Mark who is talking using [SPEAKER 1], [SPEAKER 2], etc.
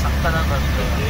[SPEAKER 1] सबका नाम